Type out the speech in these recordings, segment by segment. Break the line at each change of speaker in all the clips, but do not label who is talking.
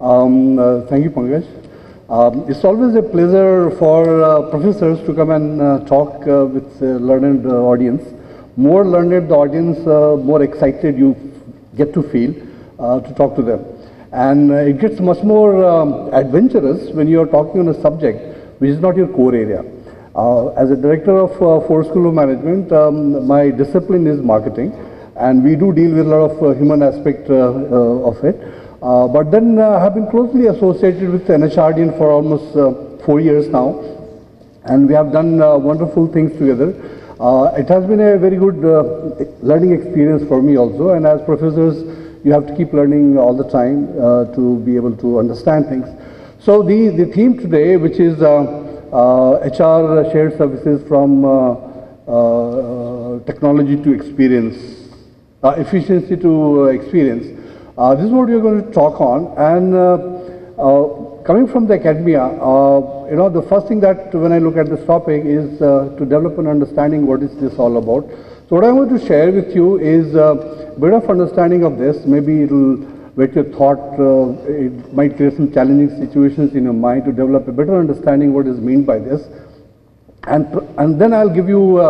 Um, uh, thank you, Pankaj. Um, it's always a pleasure for uh, professors to come and uh, talk uh, with a learned uh, audience. More learned the audience, uh, more excited you get to feel to talk to them. And it gets much more um, adventurous when you are talking on a subject which is not your core area. As a director of uh, FORE School of Management, um, my discipline is marketing, and we do deal with a lot of uh, human aspect uh, uh, of it. But then uh, have been closely associated with NHRDN for almost four years now, and we have done wonderful things together. It has been a very good learning experience for me also, and as professors, you have to keep learning all the time to be able to understand things. So the, the theme today, which is uh, HR shared services from uh, uh, technology to experience, uh, efficiency to uh, experience. Uh, this is what we are going to talk on. And uh, uh, coming from the academia, uh, you know, the first thing that when I look at this topic is to develop an understanding what is this all about. So what I want to share with you is a bit of understanding of this. Maybe it'll whet your thought. It might create some challenging situations in your mind to develop a better understanding what is meant by this. And, and then I'll give you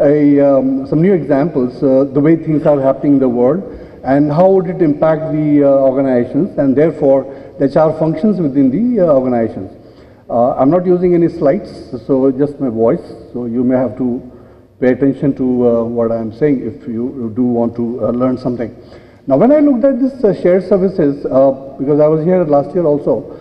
a, um, some new examples, uh, the way things are happening in the world, and how would it impact the uh, organizations, and therefore the HR functions within the uh, organizations. Uh, I'm not using any slides, so just my voice, so you may have to pay attention to uh, what I'm saying if you, do want to uh, learn something. Now, when I looked at this shared services, because I was here last year also,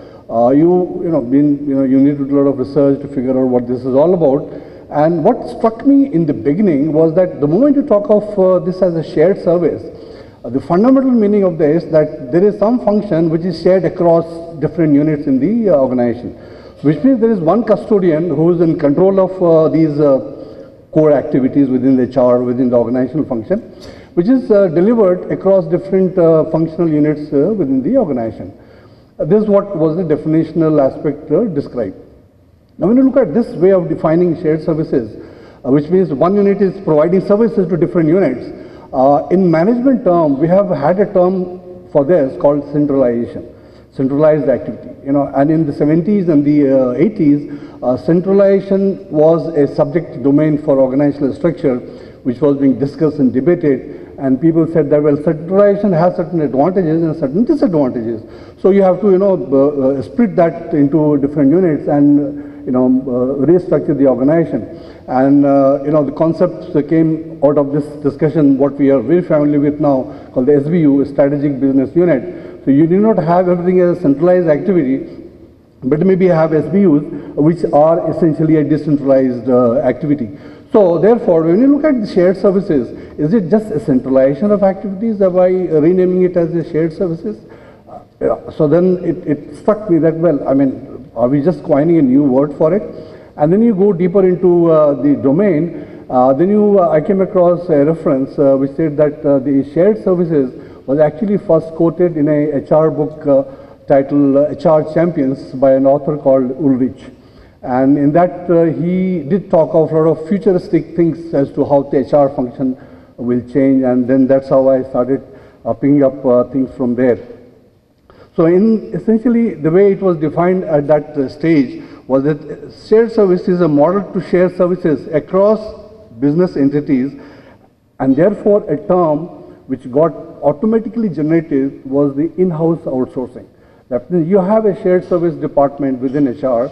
you you know been you know you need to do a lot of research to figure out what this is all about. And what struck me in the beginning was that the moment you talk of uh, this as a shared service, uh, the fundamental meaning of this that there is some function which is shared across different units in the uh, organization, which means there is one custodian who is in control of uh, these uh, core activities within the HR, within the organizational function, which is uh, delivered across different functional units within the organization. This is what was the definitional aspect described. Now, when you look at this way of defining shared services, uh, which means one unit is providing services to different units, uh, in management term, we have had a term for this called centralization, centralized activity. You know, and in the 70s and the uh, 80s, uh, centralization was a subject domain for organizational structure, which was being discussed and debated. And people said that well, centralization has certain advantages and certain disadvantages. So you have to, you know, uh, split that into different units and, you know, uh, restructure the organization. And, uh, you know, the concepts came out of this discussion, what we are very familiar with now, called the SBU, Strategic Business Unit. So you do not have everything as a centralized activity, but maybe have SBUs, which are essentially a decentralized uh, activity. So therefore, when you look at the shared services, is it just a centralization of activities by renaming it as a shared services? Uh. So then it, it struck me that, well, I mean, are we just coining a new word for it? And then you go deeper into uh, the domain, uh, then you, uh, I came across a reference uh, which said that uh, the shared services was actually first quoted in a HR book uh, titled uh, HR Champions by an author called Ulrich. And in that, uh, he did talk of a lot of futuristic things as to how the HR function will change, and then that's how I started uh, picking up uh, things from there. So, in essentially, the way it was defined at that uh, stage was that shared service is a model to share services across business entities, and therefore a term which got automatically generated was the in-house outsourcing. That means you have a shared service department within HR,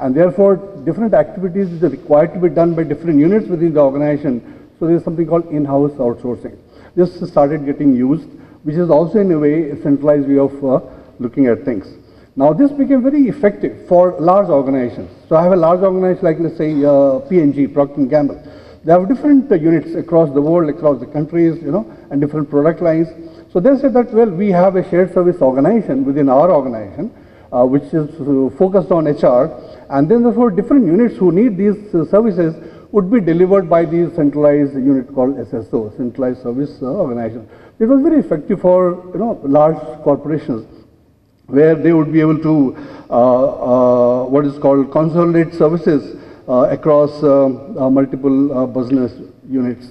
and therefore different activities are required to be done by different units within the organization. So there is something called in-house outsourcing. This started getting used, which is also in a way a centralized way of uh, looking at things. Now this became very effective for large organizations. So I have a large organization like let's say uh, P&G, Procter & Gamble. They have different uh, units across the world, across the countries, you know, and different product lines. So they said that, well, we have a shared service organization within our organization, uh, which is uh, focused on HR, and then therefore different units who need these uh, services would be delivered by the centralized unit called SSO, Centralized Service uh, Organization. It was very effective for, you know, large corporations where they would be able to, uh, uh, what is called consolidate services uh, across uh, multiple business units.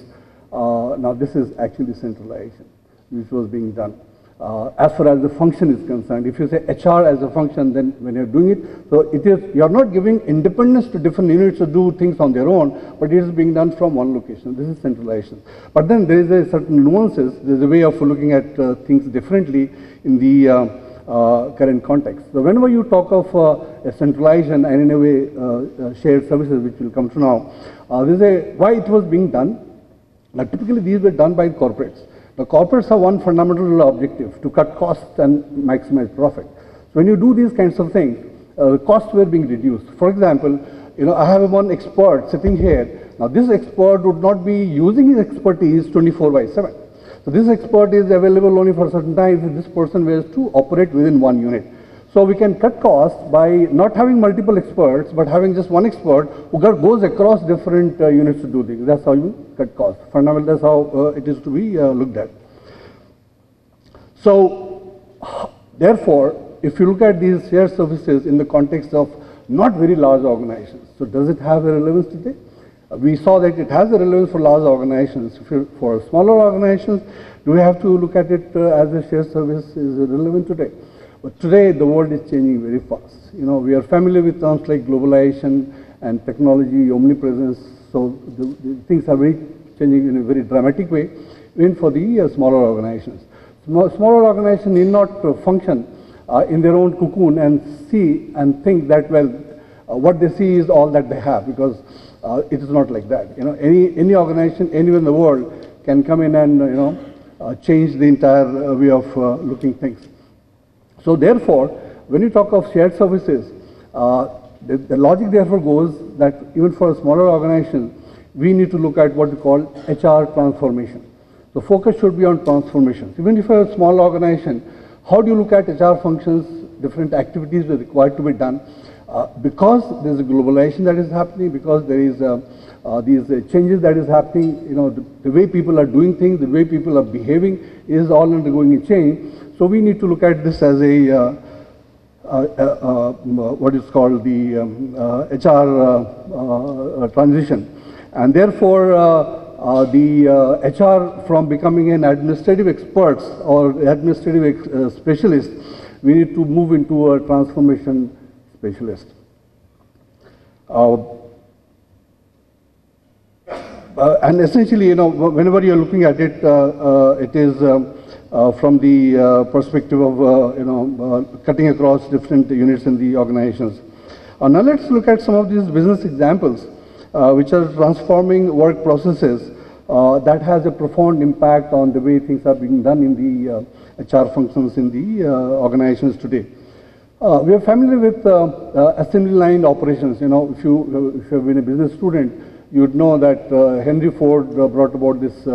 Now this is actually centralization. which was being done. Uh, as far as the function is concerned, if you say HR as a function, then when you're doing it, so it is, you're not giving independence to different units to do things on their own, but it is being done from one location. This is centralization. But then there is a certain nuances, there's a way of looking at uh, things differently in the uh, current context. So whenever you talk of uh, a centralization and in a way uh, uh, shared services, which will come to now, uh, this is a, why it was being done. Now typically these were done by corporates. The corporates have one fundamental objective, to cut costs and maximize profit. So when you do these kinds of things, uh, costs were being reduced. For example, you know, I have one expert sitting here. Now this expert would not be using his expertise 24 by 7. So this expert is available only for certain times if this person was to operate within one unit. So we can cut costs by not having multiple experts, but having just one expert who goes across different uh, units to do things. That's how you cut costs. Fundamentally, that's how uh, it is to be uh, looked at. So, therefore, if you look at these shared services in the context of not very large organizations, so does it have a relevance today? We saw that it has a relevance for large organizations. For smaller organizations, do we have to look at it uh, as a shared service is relevant today? But today, the world is changing very fast. You know, we are familiar with terms like globalization and technology, omnipresence. So the, the things are very changing in a very dramatic way, even for the uh, smaller organizations. Small, smaller organizations need not uh, function uh, in their own cocoon and see and think that, well, uh, what they see is all that they have, because uh, it is not like that. You know, any, any organization anywhere in the world can come in and, you know, change the entire way of looking things. So therefore, when you talk of shared services, uh, the, the, logic therefore goes that even for a smaller organization, we need to look at what we call HR transformation. The focus should be on transformation. Even if you're a small organization, how do you look at HR functions, different activities are required to be done? Uh, because there's a globalization that is happening, because there is uh, uh, these uh, changes that is happening, you know, the, the, way people are doing things, the way people are behaving is all undergoing a change. So we need to look at this as a, uh, uh, what is called the um, HR transition. And therefore, the HR from becoming an administrative expert or administrative ex specialist, we need to move into a transformation specialist. Uh, uh, and essentially, you know, whenever you're looking at it, uh, it is um, uh, from the uh, perspective of uh, you know cutting across different units in the organizations. now let's look at some of these business examples which are transforming work processes that has a profound impact on the way things are being done in the HR functions in the organizations today. Uh, we are familiar with uh, uh, assembly line operations. You know, if you, if you have been a business student, you would know that Henry Ford brought about this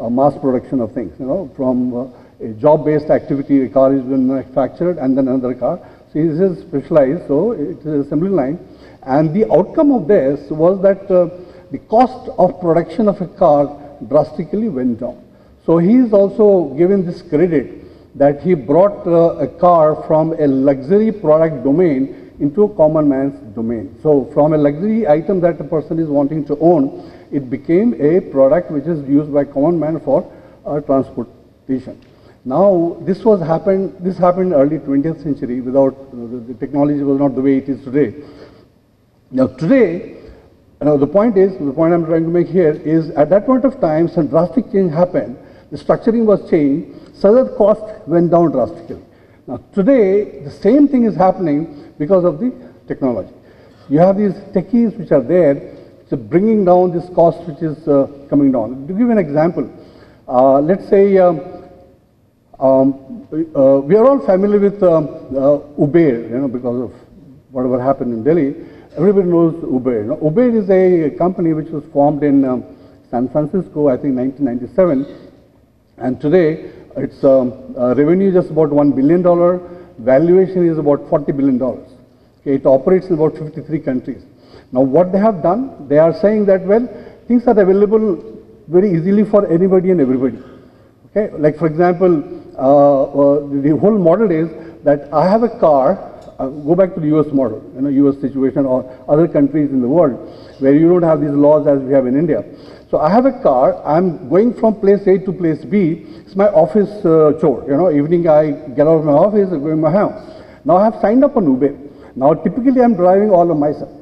mass production of things, you know, from uh, a job-based activity, a car is being manufactured and then another car. So this is specialized, so it is assembly line. And the outcome of this was that uh, the cost of production of a car drastically went down. So he is also given this credit that he brought uh, a car from a luxury product domain into a common man's domain. So from a luxury item that a person is wanting to own, it became a product which is used by common man for uh, transportation. Now, this was happened, this happened early 20th century without, the, the, technology was not the way it is today. Now today, now the point is, the point I'm trying to make here is at that point of time, some drastic change happened. The structuring was changed, so that cost went down drastically. Now today, the same thing is happening because of the technology. You have these techies which are there, so bringing down this cost which is uh, coming down. To give an example, uh, let's say um, um, uh, we are all familiar with um, uh, Uber, you know, because of whatever happened in Delhi. Everybody knows Uber. Know, Uber is a company which was formed in um, San Francisco, I think 1997, and today its um, uh, revenue is just about $1 billion, valuation is about $40 billion. Okay, it operates in about 53 countries. Now what they have done, they are saying that, well, things are available very easily for anybody and everybody. Okay, like for example, uh, uh, the whole model is that I have a car, uh, go back to the US model, you know, US situation or other countries in the world where you don't have these laws as we have in India. So I have a car, I'm going from place A to place B, it's my office uh, chore, you know, evening I get out of my office, I go to my house. Now I have signed up on Uber. Now typically I'm driving all of myself,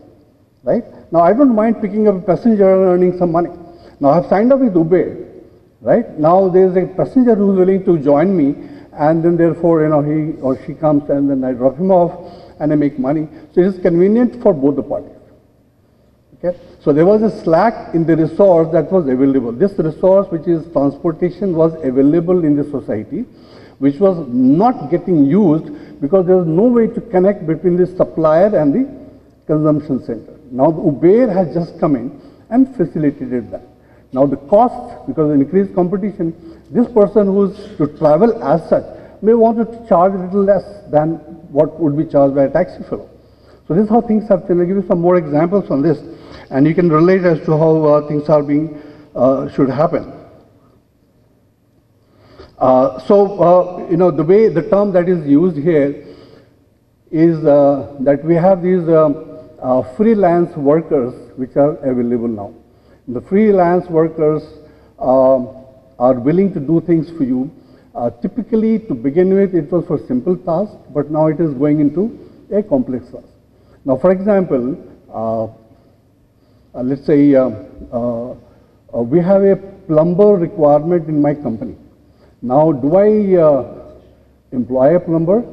right? Now I don't mind picking up a passenger and earning some money. Now I've signed up with Uber, right? Now there's a passenger who's willing to join me and then therefore, you know, he or she comes and then I drop him off and I make money. So it is convenient for both the parties. Okay? So there was a slack in the resource that was available. This resource, which is transportation, was available in the society, which was not getting used because there was no way to connect between the supplier and the consumption center. Now Uber has just come in and facilitated that. Now the cost, because of increased competition, this person who is to travel as such may want to charge a little less than what would be charged by a taxi fellow. So this is how things have changed. I'll give you some more examples on this and you can relate as to how uh, things are being, uh, should happen. Uh, so, uh, you know, the way, the term that is used here is uh, that we have these uh, freelance workers which are available now. The freelance workers um, are willing to do things for you. Uh, typically, to begin with, it was for simple tasks, but now it is going into a complex task. Now, for example, uh, uh, let's say uh, uh, uh, we have a plumber requirement in my company. Now, do I employ a plumber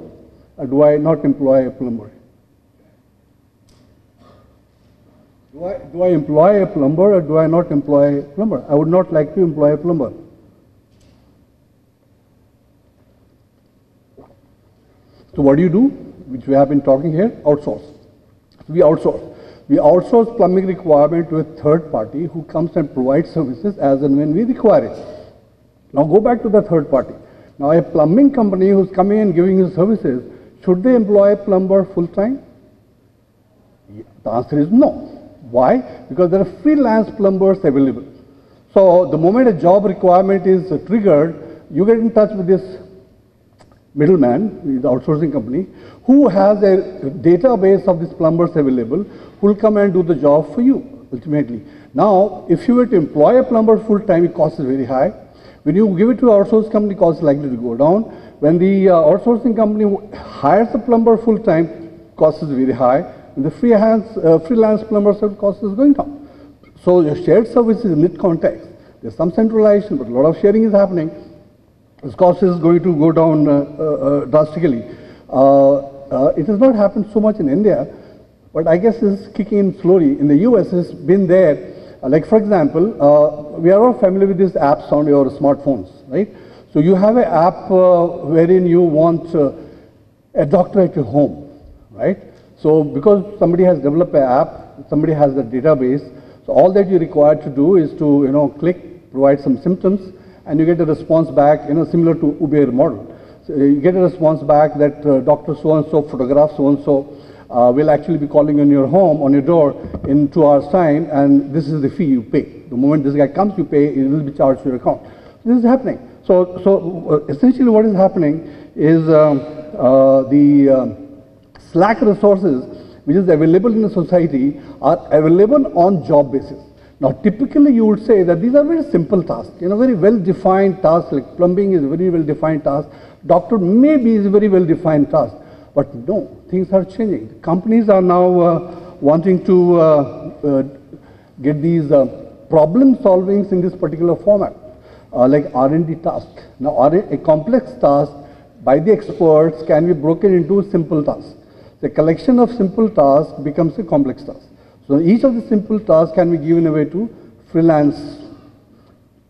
or do I not employ a plumber? Do I, do I employ a plumber or do I not employ a plumber? I would not like to employ a plumber. So what do you do? Which we have been talking here, outsource. We outsource. We outsource plumbing requirement to a third party who comes and provides services as and when we require it. Now go back to the third party. Now a plumbing company who's coming and giving you services, should they employ a plumber full time? The answer is no. Why? Because there are freelance plumbers available. So the moment a job requirement is triggered, you get in touch with this middleman, the outsourcing company, who has a database of these plumbers available, who will come and do the job for you, ultimately. Now, if you were to employ a plumber full time, it cost is very high. When you give it to outsourcing company, cost is likely to go down. When the uh, outsourcing company hires a plumber full time, cost is very high the freelance, uh, freelance plumber service cost is going down. So your shared services in that context, there's some centralization, but a lot of sharing is happening. This cost is going to go down uh, uh, uh drastically. Uh, uh, it has not happened so much in India, but I guess it's kicking in slowly. In the US, it's been there. like for example, we are all familiar with these apps on your smartphones, right? So you have an app wherein you want a doctor at your home, right? So because somebody has developed an app, somebody has a database, so all that you require to do is to, you know, click, provide some symptoms, and you get a response back, you know, similar to Uber model. So you get a response back that uh, Dr. So-and-so, photograph so-and-so, uh, will actually be calling on your home, on your door in two hours time, and this is the fee you pay. The moment this guy comes, you pay, it will be charged to your account. This is happening. So, so uh, essentially what is happening is um, uh, the um, slack resources which is available in the society are available on job basis. Now typically you would say that these are very simple tasks, you know, very well defined tasks like plumbing is very well defined task, doctor maybe is very well defined task, but no, things are changing. Companies are now uh, wanting to uh, uh, get these uh, problem solvings in this particular format, uh, like R&D task. Now a complex task by the experts can be broken into simple tasks. The collection of simple tasks becomes a complex task. So each of the simple tasks can be given away to freelance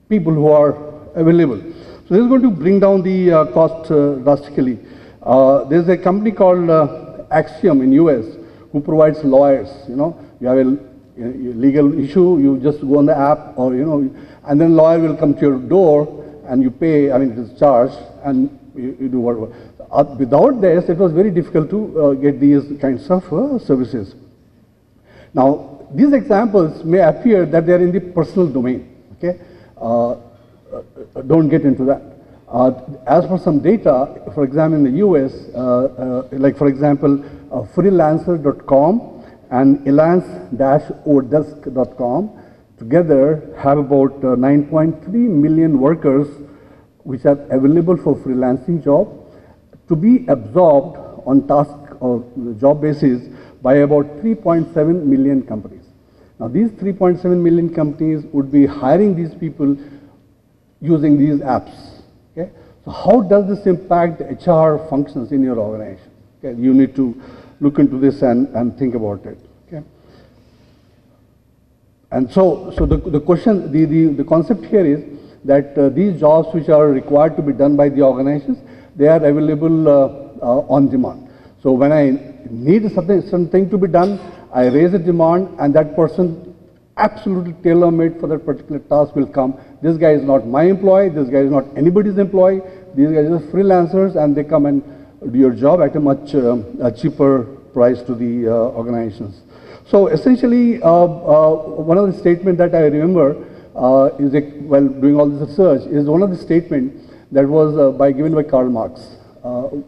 people who are available. So this is going to bring down the uh, cost uh, drastically. Uh, there's a company called uh, Axiom in US who provides lawyers. You know, you have a, a, legal issue, you just go on the app or, you know, and then lawyer will come to your door and you pay, I mean, it is charged and you, you do whatever. Uh, without this, it was very difficult to uh, get these kinds of services. Now, these examples may appear that they are in the personal domain. Okay, uh, uh, don't get into that. Uh, as for some data, for example, in the US, uh, uh, like for example, uh, freelancer.com and elance-odesk.com together have about uh, 9.3 million workers which are available for freelancing job to be absorbed on task or job basis by about 3.7 million companies. Now these 3.7 million companies would be hiring these people using these apps. Okay? So how does this impact HR functions in your organization? Okay? You need to look into this and, and think about it. Okay? And so, so the, the question, the, the, the concept here is that uh, these jobs which are required to be done by the organizations, they are available uh, uh, on demand. So when I need something, something to be done, I raise a demand and that person absolutely tailor-made for that particular task will come. This guy is not my employee, this guy is not anybody's employee, these guys are freelancers and they come and do your job at a much uh, a cheaper price to the uh, organizations. So essentially, uh, uh one of the statements that I remember uh, is while doing all this research is one of the statements that was uh, by given by Karl Marx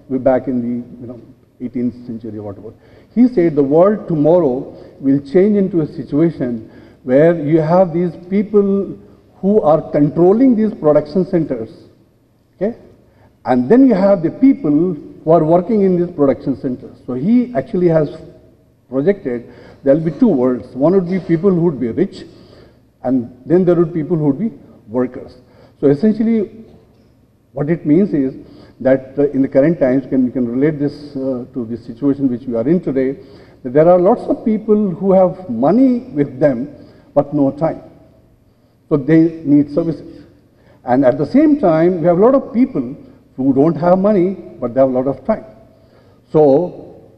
way back in the you know 18th century or whatever. He said the world tomorrow will change into a situation where you have these people who are controlling these production centers, okay? And then you have the people who are working in these production centers. So he actually has projected there will be two worlds. One would be people who would be rich, and then there would be people who would be workers. So essentially, what it means is that uh, in the current times, can, we can relate this uh, to the situation which we are in today, that there are lots of people who have money with them, but no time. So they need services. And at the same time, we have a lot of people who don't have money, but they have a lot of time. So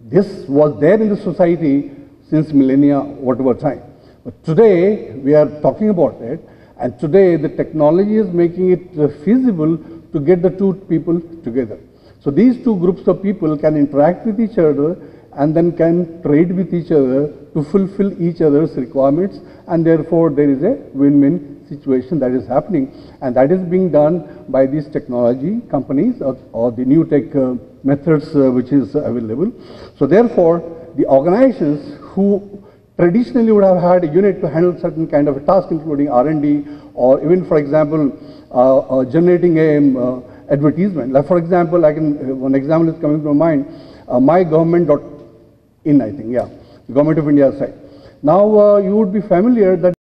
this was there in the society since millennia, whatever time. But today, we are talking about it, and today the technology is making it uh, feasible to get the two people together. So these two groups of people can interact with each other and then can trade with each other to fulfill each other's requirements and therefore there is a win-win situation that is happening and that is being done by these technology companies or, or the new tech uh, methods uh, which is available. So therefore the organizations who traditionally would have had a unit to handle certain kind of a task including R&D or even for example Uh, uh, generating a um, uh, advertisement. Like for example, I can, uh, one example is coming to my mind, mygovernment.in I think, yeah, the government of India site. Now you would be familiar that